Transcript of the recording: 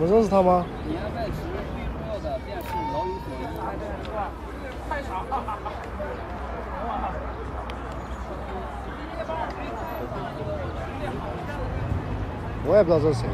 你们认识他吗？我也不知道这是谁。